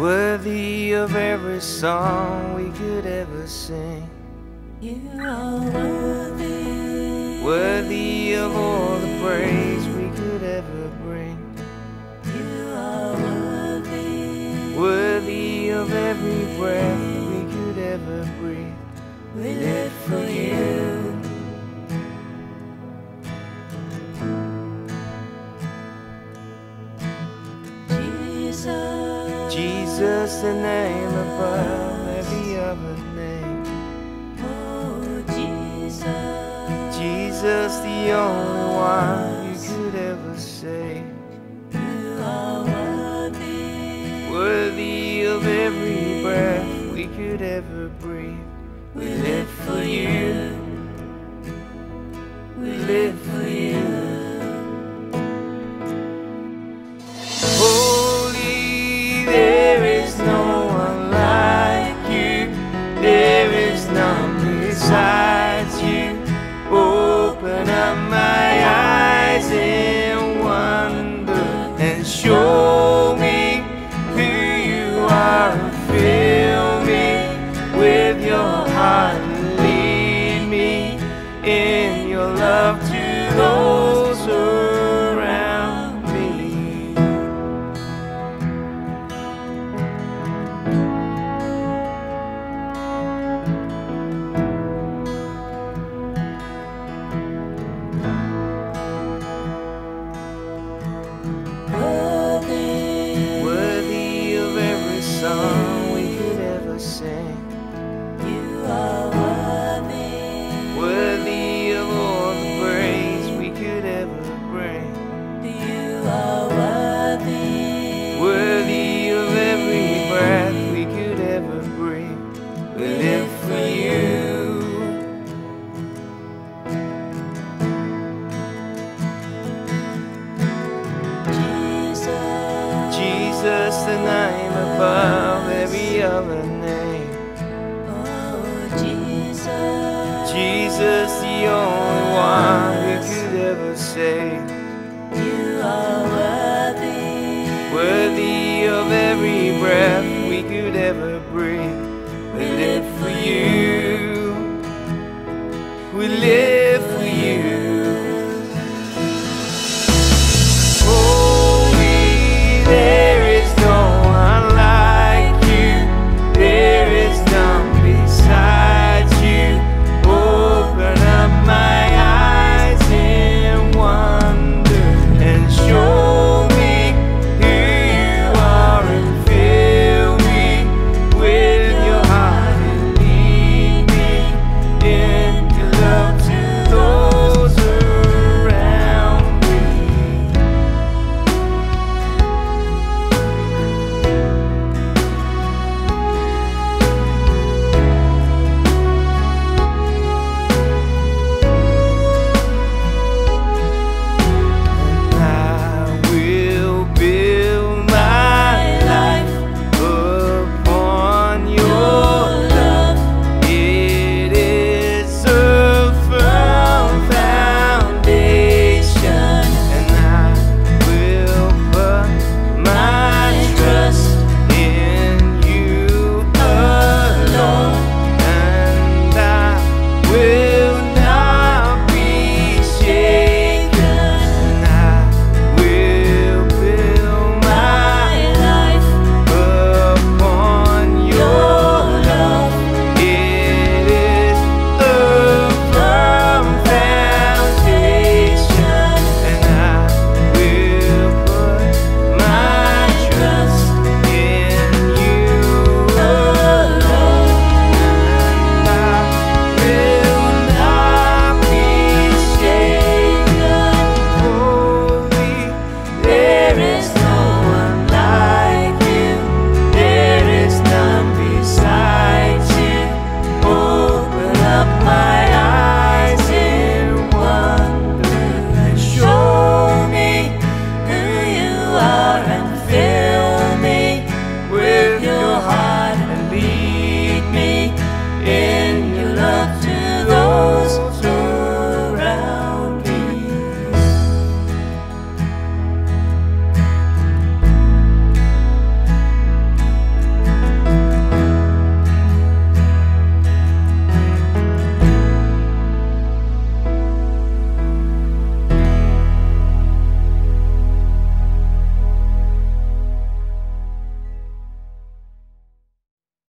worthy of every song we could ever sing. You are worthy. Worthy of all the praise we could ever bring. You are worthy. Worthy of every breath we could ever breathe. We live for you. Jesus. The name above every other name. Oh, Jesus. Jesus, the only one you could ever say. You are worthy. Worthy of every breath we could ever breathe. We live for you. We live Jesus. The name above every other name. Oh, Jesus. Jesus, the only one who could ever save. You are